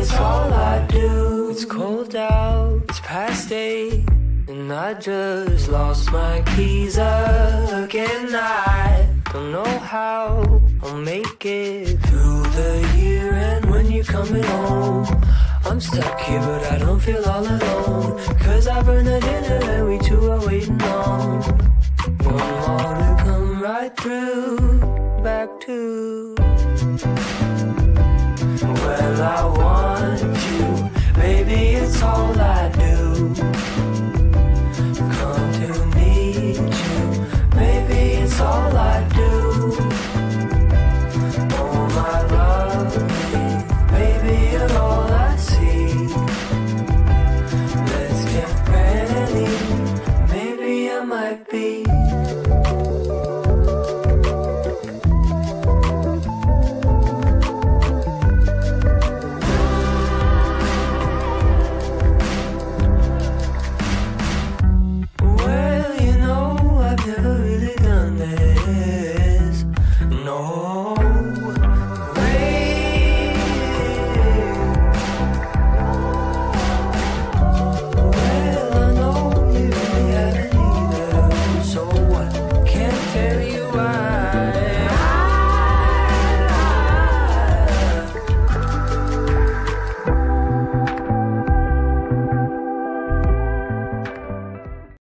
it's all I do. It's cold out, it's past eight, and I just lost my keys again. I don't know how I'll make it through the year. And when you're coming home, I'm stuck here, but I don't feel all alone. Cause I burned the dinner and we two are waiting on. One more to come right through, back to. Well, I want you, baby, it's all I